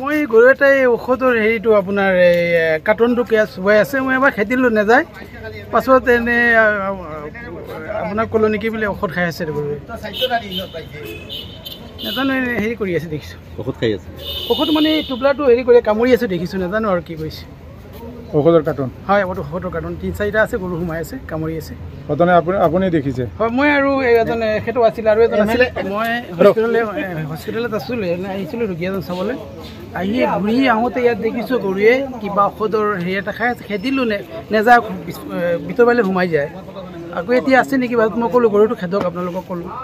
মই গৰু এটাই ঔষধৰ হেৰিটো আপোনাৰ এই কাৰ্টনটো কেছ চুবাই আছে মই এবাৰ খেদিলোঁ নাযায়। পাছত এনে আপোনাক ক'লোঁ নেকি বোলে ঔষধ খাই আছে গৰুৱে নাজানো হেৰি কৰি আছে দেখিছোঁ। ঔষধ খাই আছে। ঔষধ মানে টোপলাটো হেৰি কৰি কামুৰি আছে দেখিছোঁ নাজানো আৰু কি কৰিছে। ঔষধৰ কাৰ্টন? হয় ঔষধ ঔষধৰ কাৰ্টন। তিনি চাৰিটা আছে গৰু সোমাই আছে কামুৰি আছে। ঘটনা আপুনি আপুনি দেখিছে? হয় মই আৰু এজন এখেতো আছিলে আৰু এজন আছিলে। মই হস্পিটেললৈ হস্পিটেলত আছিলোঁ এনে আহিছিলোঁ ৰোগী এজন চাবলৈ। আহি ঘূৰি আহোঁতে ইয়াত দেখিছোঁ গৰুৱে কিবা ঔষধৰ হেৰি এটা খাই আছে। খেদিলোঁ নে নেযায় ভিতৰ ফালে সোমাই যায়। আকৌ এতিয়া আছে নেকি বাৰু মই ক'লোঁ গৰুটো খেদক আপোনালোকক ক'লোঁ।